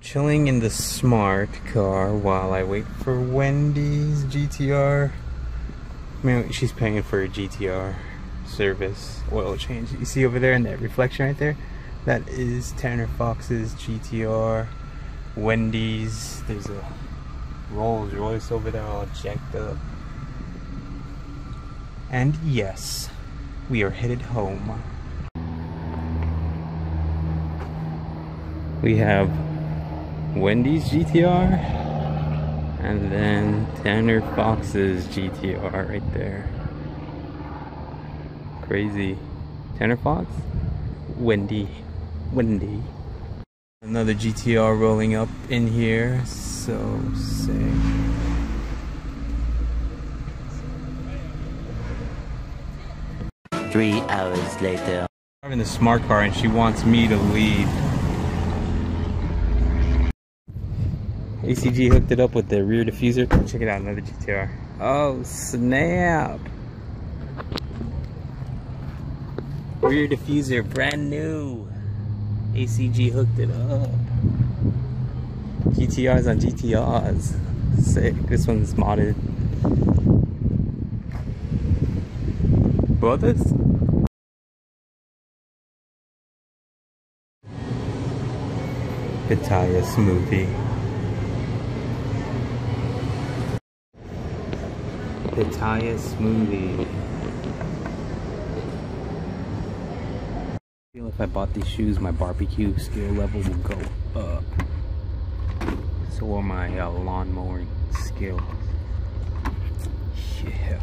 chilling in the smart car while I wait for Wendy's GTR. I mean, she's paying for a GTR service oil change. You see over there in that reflection right there? That is Tanner Fox's GTR. Wendy's. There's a Rolls Royce over there all jacked up. And yes, we are headed home. We have Wendy's GTR and then Tanner Fox's GTR right there. Crazy. Tanner Fox? Wendy. Wendy. Another GTR rolling up in here. So sick. Three hours later. I'm in the smart car and she wants me to lead. ACG hooked it up with the rear diffuser. Check it out, another GTR. Oh, snap. Rear diffuser, brand new. ACG hooked it up. GTRs on GTRs. Sick. This one's modded. Brothers? Pitaya smoothie. Pitaya smoothie. I feel if I bought these shoes, my barbecue skill level will go up. So will my uh, lawn mowing skills. Yeah.